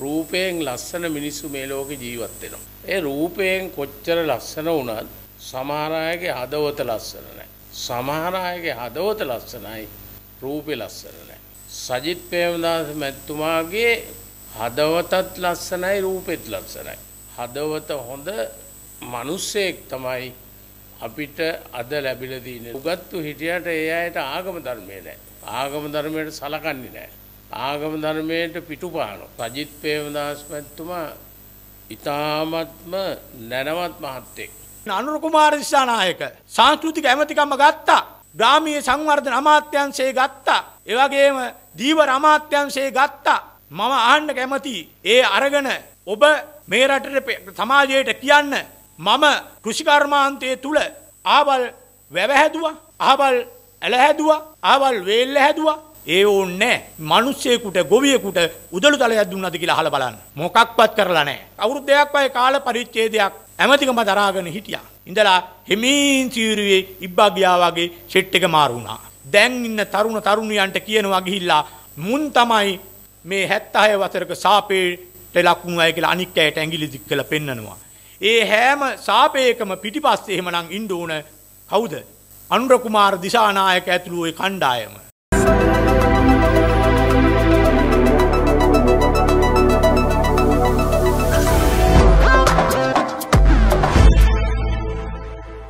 රූපයෙන් ලස්සන මිනිස්සු මේ ලෝකෙ ජීවත් වෙනවා. ඒ රූපයෙන් කොච්චර ලස්සන වුණත් සමහර අයගේ හදවත ලස්සන නැහැ. සමහර අයගේ හදවත ලස්සනයි රූපේ ලස්සන නැහැ. සජිත් ප්‍රේමදාස මැතිතුමාගේ හදවතත් ලස්සනයි රූපෙත් ලස්සනයි. හදවත හොඳ මිනිස්සෙක් තමයි අපිට අද ලැබිලා තියෙන්නේ. උගත්තු හිටියට ඒ අයට ආගම ධර්මයේ නැහැ. ආගම ධර්මයට සලකන්නේ නැහැ. ආගම ධර්මයට පිටුපානවා. සජිත් ප්‍රේමදාස මැතිතුමා ඊ타මත්ම නැනවත් මහත්තයෙක්. අනුර කුමාර දිසානායක සංස්කෘතික ඇමතිකම්ම ගත්තා. ග්‍රාමීය සංවර්ධන අමාත්‍යංශයේ ගත්තා. ඒ වගේම දීවර අමාත්‍යංශයේ ගත්තා. මම අහන්න කැමතියි. ඒ අරගෙන ඔබ මේ රටට සමාජයට කියන්න මම කෘෂිකර්මාන්තය තුල ආවල් වැව හැදුවා. ආවල් ඇල හැදුවා. ආවල් වේල්ල හැදුවා. ඒ ඕන්නේ මිනිස්සෙකුට ගොවියෙකුට උදළු තලයක් දුන්නද කියලා අහලා බලන්න. මොකක්වත් කරලා නැහැ. අවුරුදු දෙකක් වගේ කාල පරිච්ඡේදයක් ඇමතිකම දරාගෙන හිටියා. ඉඳලා හිමින් සීරුවේ ඉබ්බා ගියා වගේ සෙට් එක මාරු වුණා. දැන් ඉන්න තරුණ තරුණියන්ට කියනවා ගිහිල්ලා මුන් තමයි මේ 76 වසරක සාපේට ලකුණු අය කියලා අනික් අයට ඇඟිලි දික් කරලා පෙන්නනවා. ඒ හැම සාපේකම පිටිපස්සේ එහෙමනම් ඉන්න ඕන කවුද? අනුර කුමාර දිසානායක ඇතුළු ওই කණ්ඩායම.